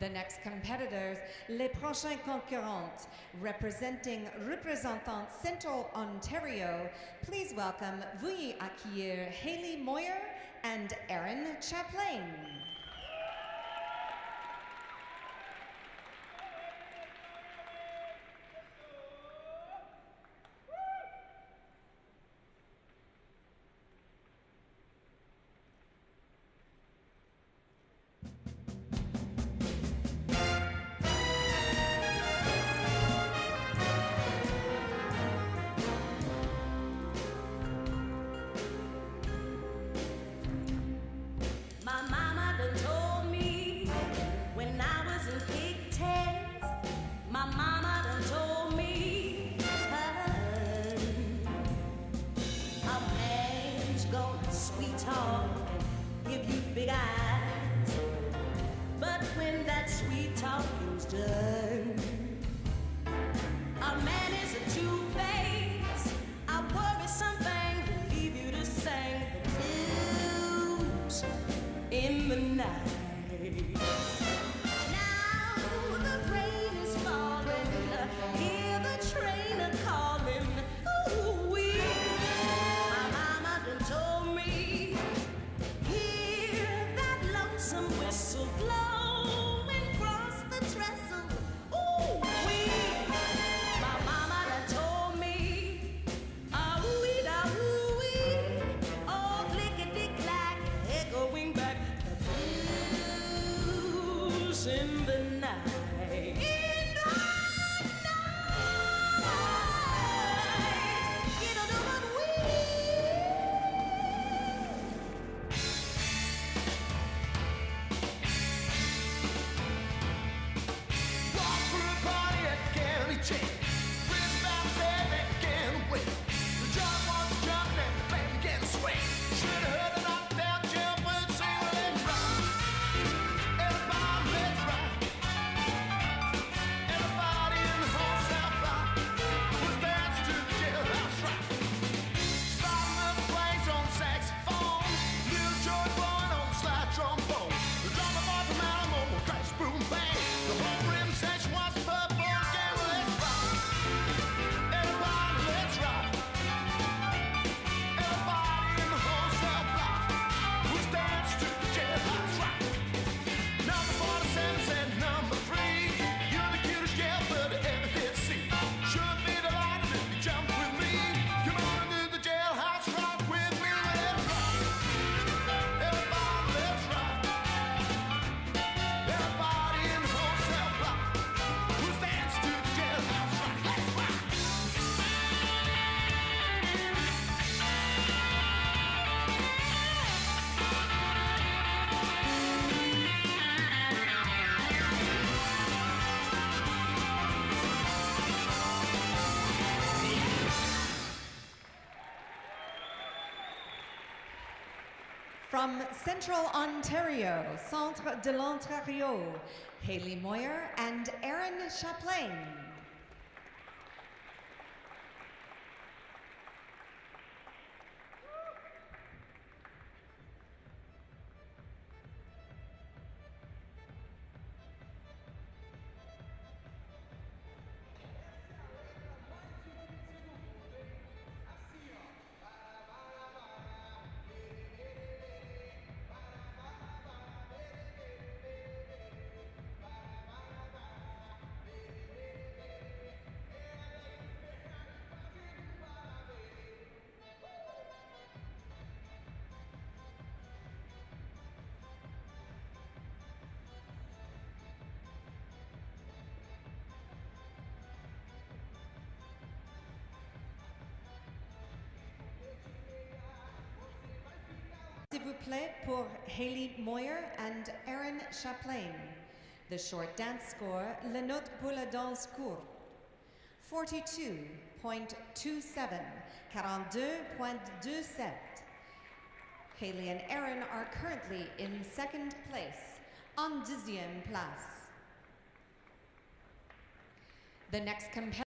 The next competitors, les prochains concurrentes, representing Representant Central Ontario, please welcome Vui Akier, Haley Moyer and Aaron Chapplain. A man's gonna sweet talk and give you big eyes. But when that sweet talking's done, a man is a two-faced. I worry something will leave you to sing the blues in the night. From Central Ontario, Centre de l'Ontario, Haley Moyer and Aaron Chapplain. S'il vous plaît pour Haley Moyer and Aaron Chapplain. The short dance score, "La Note pour la danse courte. 42.27, 42.27. Haley and Aaron are currently in second place, en deuxième place. The next competitor.